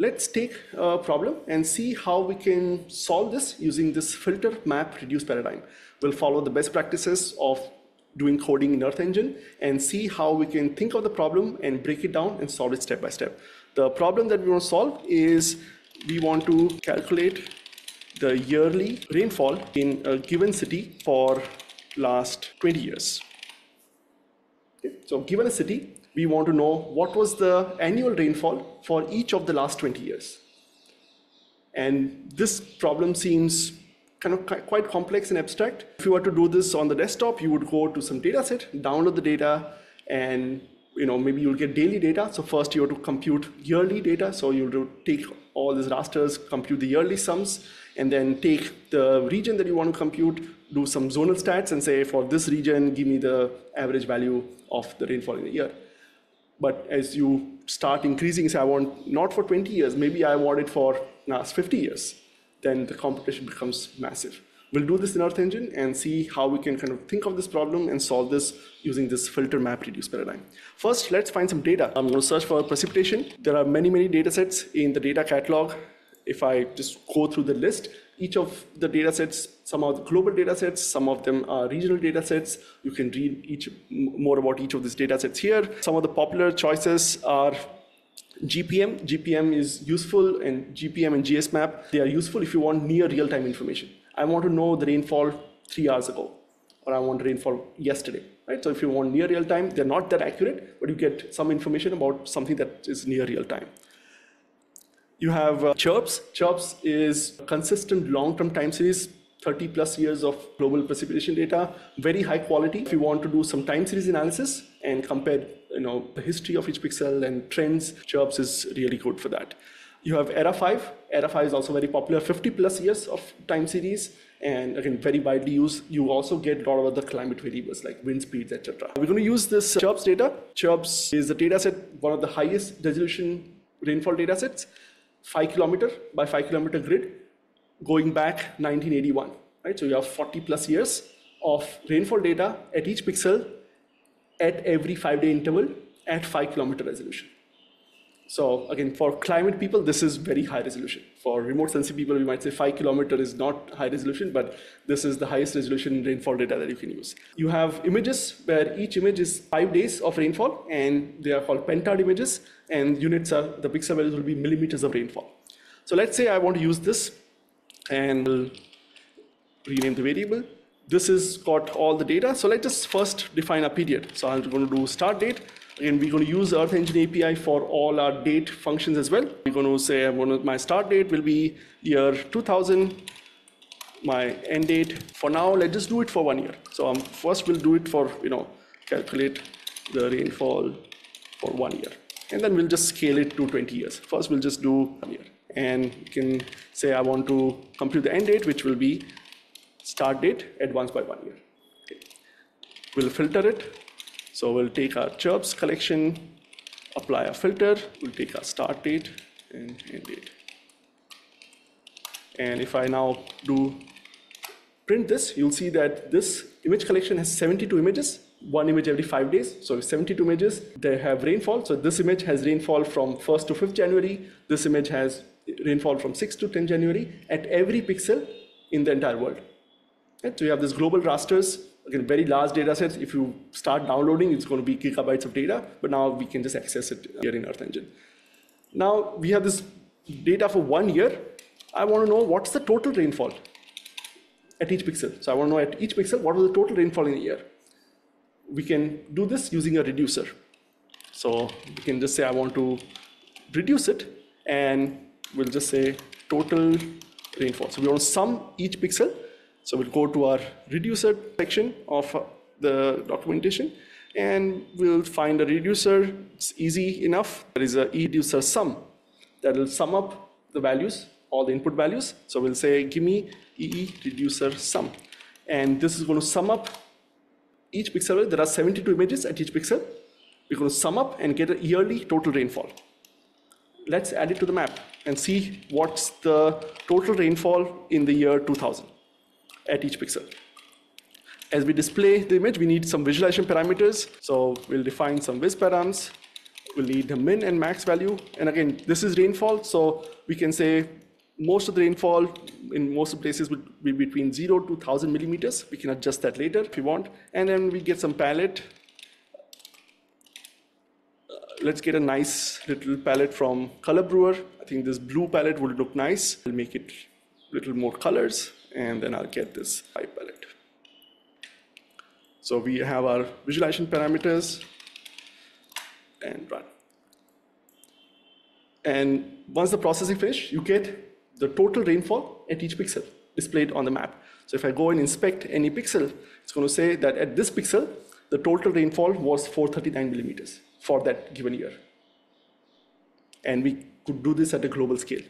let's take a problem and see how we can solve this using this filter map reduce paradigm. We'll follow the best practices of doing coding in Earth Engine and see how we can think of the problem and break it down and solve it step by step. The problem that we want to solve is we want to calculate the yearly rainfall in a given city for last 20 years. Okay. So given a city, we want to know what was the annual rainfall for each of the last 20 years. And this problem seems kind of quite complex and abstract. If you were to do this on the desktop, you would go to some data set, download the data, and you know maybe you'll get daily data. So first you have to compute yearly data. So you'll take all these rasters, compute the yearly sums, and then take the region that you want to compute, do some zonal stats, and say for this region, give me the average value of the rainfall in a year. But as you start increasing, say I want not for 20 years, maybe I want it for last 50 years, then the computation becomes massive. We'll do this in Earth Engine and see how we can kind of think of this problem and solve this using this filter map reduce paradigm. First, let's find some data. I'm going to search for precipitation. There are many, many data sets in the data catalog. If I just go through the list, each of the data sets, some are the global data sets, some of them are regional data sets. You can read each more about each of these data sets here. Some of the popular choices are GPM. GPM is useful and GPM and GSMAP, they are useful if you want near real-time information. I want to know the rainfall three hours ago, or I want rainfall yesterday, right? So if you want near real time, they're not that accurate, but you get some information about something that is near real time. You have uh, CHIRPS. CHIRPS is a consistent long-term time series, 30 plus years of global precipitation data, very high quality. If you want to do some time series analysis and compare you know, the history of each pixel and trends, CHIRPS is really good for that. You have ERA5. ERA5 is also very popular, 50 plus years of time series, and again, very widely used. You also get a lot of other climate variables like wind speeds, etc. We're going to use this CHIRPS data. CHIRPS is a data set, one of the highest resolution rainfall data sets, 5 kilometer by 5 kilometer grid, going back 1981. Right? So you have 40 plus years of rainfall data at each pixel at every five day interval at 5 kilometer resolution. So again, for climate people, this is very high resolution. For remote sensing people, we might say five kilometer is not high resolution, but this is the highest resolution rainfall data that you can use. You have images where each image is five days of rainfall, and they are called pentad images, and units are, the pixel values will be millimeters of rainfall. So let's say I want to use this, and rename the variable. This has got all the data. So let's just first define a period. So I'm going to do start date, Again, we're going to use Earth Engine API for all our date functions as well. We're going to say I'm going to, my start date will be year 2000. My end date, for now, let's just do it for one year. So um, first we'll do it for, you know, calculate the rainfall for one year. And then we'll just scale it to 20 years. First, we'll just do one year. And you can say I want to compute the end date, which will be start date advanced by one year. Okay. We'll filter it so we'll take our chirps collection, apply a filter, we'll take our start date and end date. And if I now do print this, you'll see that this image collection has 72 images, one image every five days. So 72 images, they have rainfall. So this image has rainfall from 1st to 5th January. This image has rainfall from 6th to 10th January at every pixel in the entire world. Right? So you have this global rasters again, very large data sets. If you start downloading, it's going to be gigabytes of data, but now we can just access it here in Earth Engine. Now we have this data for one year. I want to know what's the total rainfall at each pixel. So I want to know at each pixel, what was the total rainfall in a year. We can do this using a reducer. So we can just say, I want to reduce it, and we'll just say total rainfall. So we want to sum each pixel so we'll go to our reducer section of uh, the documentation and we'll find a reducer. It's easy enough. There is a reducer sum that will sum up the values, all the input values. So we'll say, give me EE reducer sum. And this is going to sum up each pixel. There are 72 images at each pixel. We're going to sum up and get a yearly total rainfall. Let's add it to the map and see what's the total rainfall in the year 2000 at each pixel. As we display the image, we need some visualization parameters. So we'll define some viz params. we'll need the min and max value. And again, this is rainfall, so we can say most of the rainfall in most places would be between zero to 1000 millimeters. We can adjust that later if you want. And then we get some palette. Uh, let's get a nice little palette from Color Brewer. I think this blue palette would look nice. I'll make it a little more colors, and then I'll get this white palette. So we have our visualization parameters and run. And once the processing finished, you get the total rainfall at each pixel displayed on the map. So if I go and inspect any pixel, it's going to say that at this pixel, the total rainfall was 439 millimeters for that given year. And we could do this at a global scale.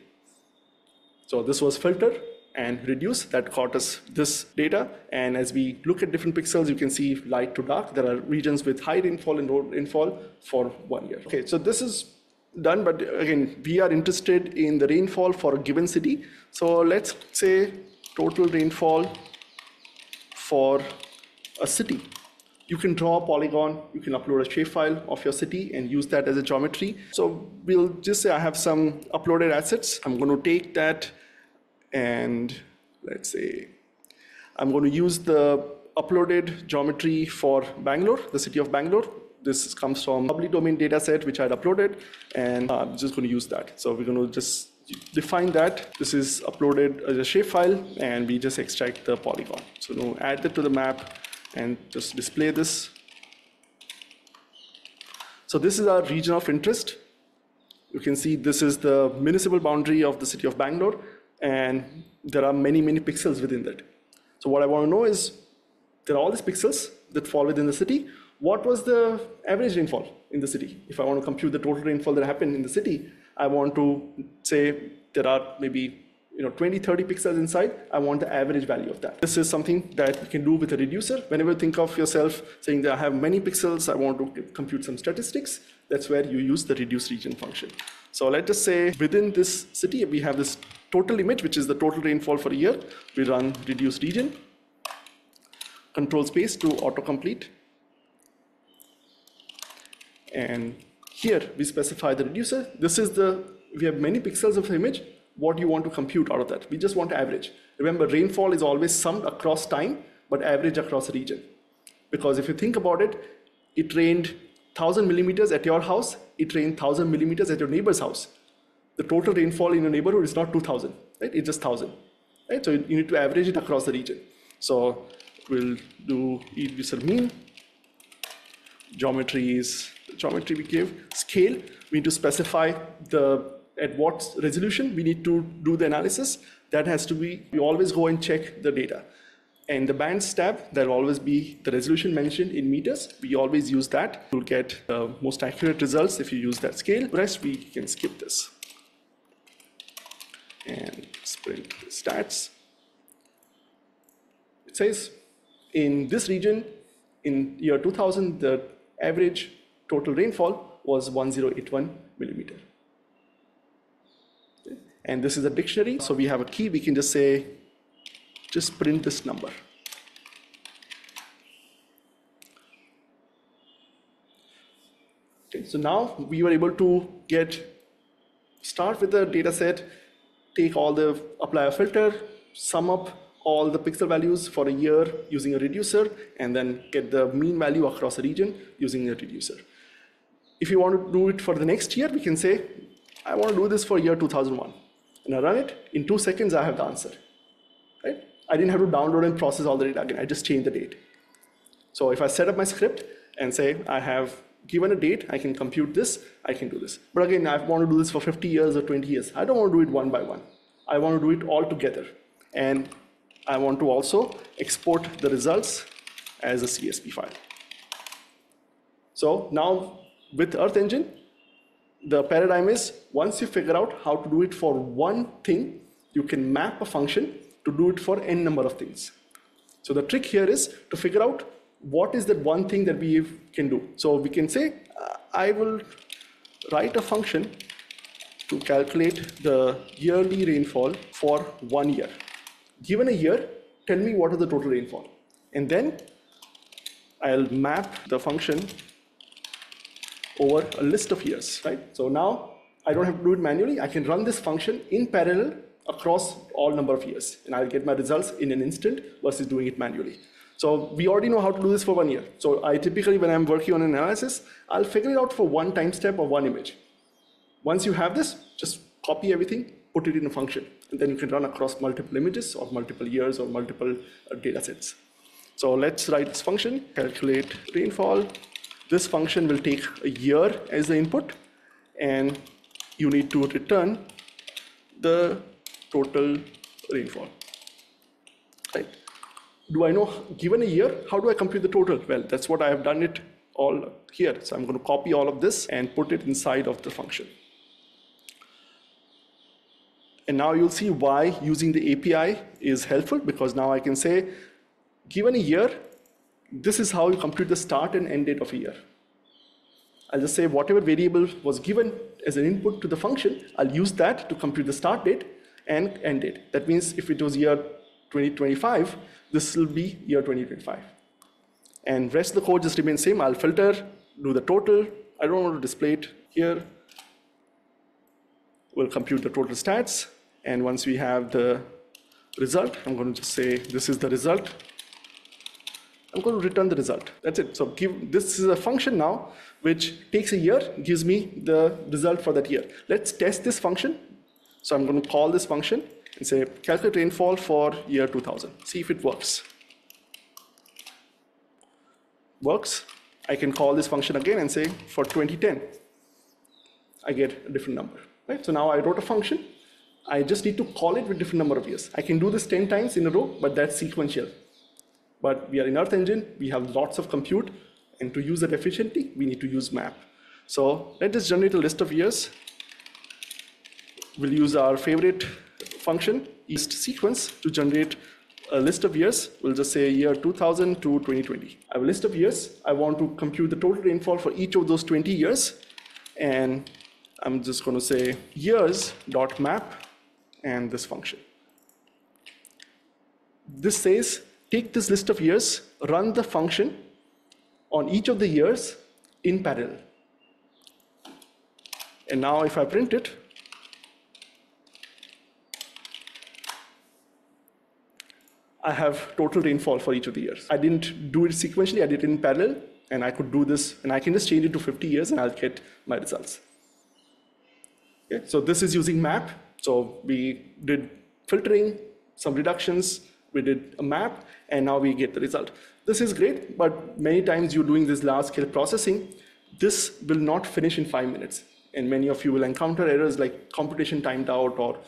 So this was filter and reduce that got us this data. And as we look at different pixels, you can see light to dark. There are regions with high rainfall and low rainfall for one year. Okay, so this is done, but again, we are interested in the rainfall for a given city. So let's say total rainfall for a city. You can draw a polygon, you can upload a shapefile of your city and use that as a geometry. So we'll just say I have some uploaded assets. I'm going to take that and let's say I'm going to use the uploaded geometry for Bangalore, the city of Bangalore. This comes from public domain data set, which I had uploaded, and I'm just going to use that. So we're going to just define that. This is uploaded as a shapefile, and we just extract the polygon. So now add that to the map and just display this. So this is our region of interest. You can see this is the municipal boundary of the city of Bangalore, and there are many, many pixels within that. So what I want to know is, there are all these pixels that fall within the city. What was the average rainfall in the city? If I want to compute the total rainfall that happened in the city, I want to say there are maybe you know 20 30 pixels inside. I want the average value of that. This is something that you can do with a reducer. Whenever you think of yourself saying that i have many pixels i want to compute some statistics that's where you use the reduce region function. So let's say within this city we have this total image which is the total rainfall for a year we run reduce region control space to autocomplete and here we specify the reducer. This is the, we have many pixels of the image. What you want to compute out of that? We just want average. Remember, rainfall is always summed across time, but average across a region. Because if you think about it, it rained 1000 millimeters at your house, it rained 1000 millimeters at your neighbor's house. The total rainfall in your neighborhood is not 2000, right? It's just 1000, right? So you need to average it across the region. So we'll do reducer mean. Geometry is geometry we give, scale, we need to specify the at what resolution we need to do the analysis. That has to be, we always go and check the data. And the bands tab, there'll always be the resolution mentioned in meters. We always use that. You'll get the most accurate results if you use that scale. rest, we can skip this. And sprint stats. It says in this region, in year 2000, the average total rainfall was 1081 millimeter. And this is a dictionary, so we have a key, we can just say, just print this number. Okay, so now we were able to get, start with the data set, take all the, apply a filter, sum up all the pixel values for a year using a reducer, and then get the mean value across a region using a reducer. If you want to do it for the next year, we can say, I want to do this for year 2001. And I run it, in two seconds I have the answer. Right? I didn't have to download and process all the data again, I just changed the date. So if I set up my script and say I have given a date, I can compute this, I can do this. But again, I want to do this for 50 years or 20 years. I don't want to do it one by one. I want to do it all together. And I want to also export the results as a CSV file. So now with Earth Engine, the paradigm is once you figure out how to do it for one thing, you can map a function to do it for n number of things. So the trick here is to figure out what is that one thing that we can do. So we can say, uh, I will write a function to calculate the yearly rainfall for one year. Given a year, tell me what is the total rainfall. And then I'll map the function over a list of years, right? So now I don't have to do it manually. I can run this function in parallel across all number of years, and I'll get my results in an instant versus doing it manually. So we already know how to do this for one year. So I typically, when I'm working on an analysis, I'll figure it out for one time step or one image. Once you have this, just copy everything, put it in a function, and then you can run across multiple images or multiple years or multiple uh, data sets. So let's write this function, calculate rainfall. This function will take a year as the input, and you need to return the total rainfall. Right? Do I know, given a year, how do I compute the total? Well, that's what I have done it all here. So I'm going to copy all of this and put it inside of the function. And now you'll see why using the API is helpful because now I can say, given a year, this is how you compute the start and end date of a year. I'll just say whatever variable was given as an input to the function, I'll use that to compute the start date and end date. That means if it was year 2025, this will be year 2025. And rest of the code just remains same. I'll filter, do the total. I don't want to display it here. We'll compute the total stats. And once we have the result, I'm going to just say this is the result. I'm going to return the result. That's it. So give, this is a function now which takes a year, gives me the result for that year. Let's test this function. So I'm going to call this function and say calculate rainfall for year 2000. See if it works. Works. I can call this function again and say for 2010, I get a different number. Right? So now I wrote a function I just need to call it with different number of years. I can do this 10 times in a row, but that's sequential. But we are in Earth Engine, we have lots of compute, and to use it efficiently, we need to use map. So let us generate a list of years. We'll use our favorite function, east sequence, to generate a list of years. We'll just say year 2000 to 2020. I have a list of years. I want to compute the total rainfall for each of those 20 years. And I'm just going to say years.map and this function. This says, take this list of years, run the function on each of the years in parallel. And now if I print it, I have total rainfall for each of the years. I didn't do it sequentially, I did it in parallel, and I could do this, and I can just change it to 50 years and I'll get my results. Okay, so this is using map. So we did filtering, some reductions, we did a map, and now we get the result. This is great, but many times you're doing this large scale processing, this will not finish in five minutes. And many of you will encounter errors like computation timed out or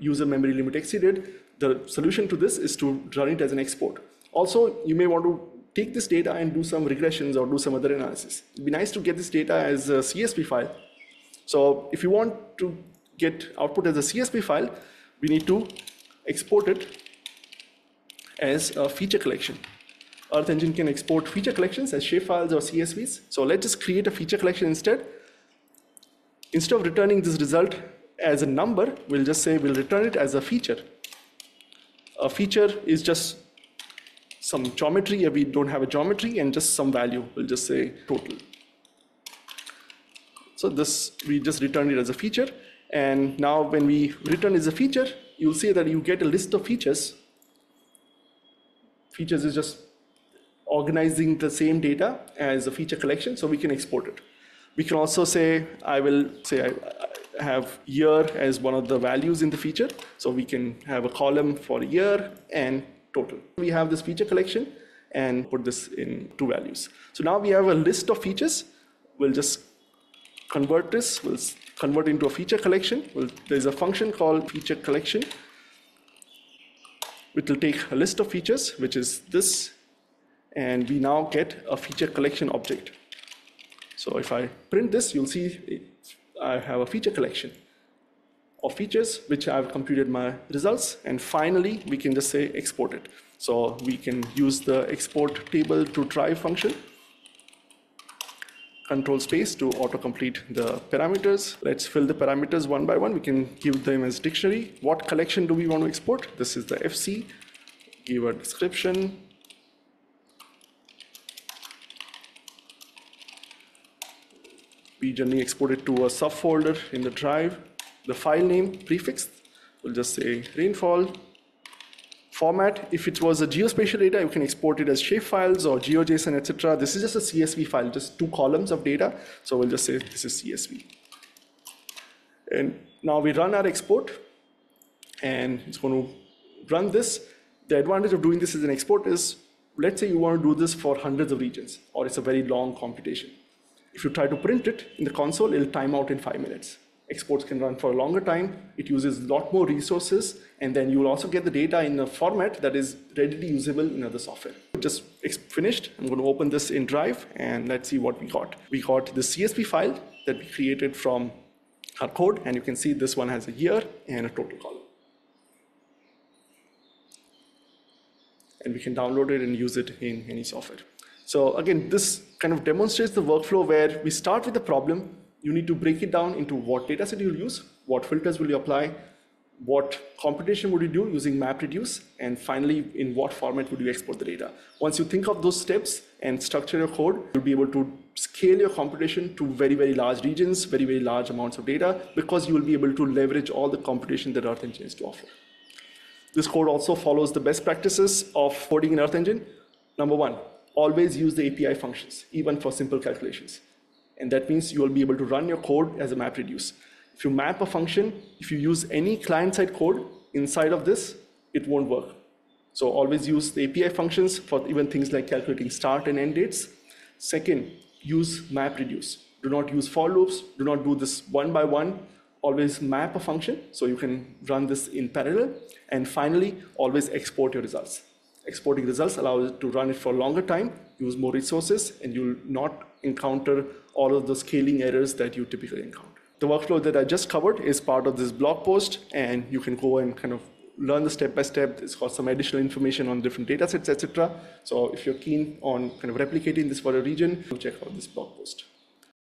user memory limit exceeded. The solution to this is to run it as an export. Also, you may want to take this data and do some regressions or do some other analysis. It'd be nice to get this data as a CSV file. So if you want to get output as a CSV file, we need to export it as a feature collection. Earth Engine can export feature collections as shapefiles or CSVs. So let's just create a feature collection instead. Instead of returning this result as a number, we'll just say we'll return it as a feature. A feature is just some geometry, we don't have a geometry, and just some value. We'll just say total. So this, we just return it as a feature. And now when we return as a feature, you'll see that you get a list of features. Features is just organizing the same data as a feature collection, so we can export it. We can also say, I will say I have year as one of the values in the feature, so we can have a column for year and total. We have this feature collection and put this in two values. So now we have a list of features. We'll just convert this, we'll convert into a feature collection. We'll, there's a function called feature collection, It will take a list of features, which is this, and we now get a feature collection object. So if I print this, you'll see I have a feature collection of features which I've computed my results. And finally, we can just say export it. So we can use the export table to drive function control space to autocomplete the parameters. Let's fill the parameters one by one. We can give them as dictionary. What collection do we want to export? This is the FC. Give a description. We generally export it to a subfolder in the drive. The file name prefix, we'll just say rainfall. Format, if it was a geospatial data, you can export it as shapefiles or GeoJSON, etc. This is just a CSV file, just two columns of data. So we'll just say this is CSV. And now we run our export, and it's going to run this. The advantage of doing this as an export is, let's say you want to do this for hundreds of regions, or it's a very long computation. If you try to print it in the console, it'll time out in five minutes. Exports can run for a longer time. It uses a lot more resources, and then you'll also get the data in a format that is readily usable in other software. Just finished. I'm going to open this in Drive, and let's see what we got. We got the CSV file that we created from our code, and you can see this one has a year and a total column. And we can download it and use it in any software. So again, this kind of demonstrates the workflow where we start with the problem. You need to break it down into what data set you'll use, what filters will you apply, what computation would you do using MapReduce, and finally, in what format would you export the data. Once you think of those steps and structure your code, you'll be able to scale your computation to very, very large regions, very, very large amounts of data, because you will be able to leverage all the computation that Earth Engine has to offer. This code also follows the best practices of coding in Earth Engine. Number one, always use the API functions, even for simple calculations. And that means you will be able to run your code as a MapReduce. If you map a function, if you use any client-side code inside of this, it won't work. So always use the API functions for even things like calculating start and end dates. Second, use MapReduce. Do not use for loops. Do not do this one by one. Always map a function so you can run this in parallel. And finally, always export your results exporting results allows it to run it for a longer time, use more resources, and you'll not encounter all of the scaling errors that you typically encounter. The workflow that I just covered is part of this blog post, and you can go and kind of learn the step by step. It's got some additional information on different data sets, etc. So if you're keen on kind of replicating this for a region, check out this blog post.